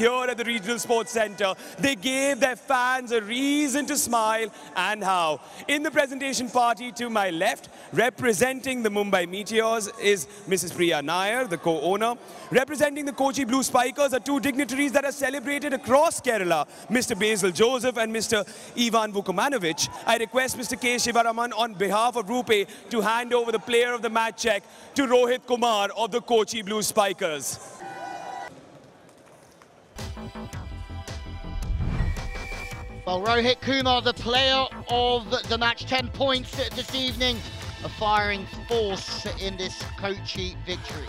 here at the Regional Sports Centre. They gave their fans a reason to smile and how. In the presentation party to my left, representing the Mumbai Meteors is Mrs. Priya Nair, the co-owner. Representing the Kochi Blue Spikers are two dignitaries that are celebrated across Kerala, Mr. Basil Joseph and Mr. Ivan Vukomanovic. I request Mr. K. Shivaraman on behalf of RuPay to hand over the player of the match check to Rohit Kumar of the Kochi Blue Spikers. Well, Rohit Kumar, the player of the match, 10 points this evening, a firing force in this Kochi victory.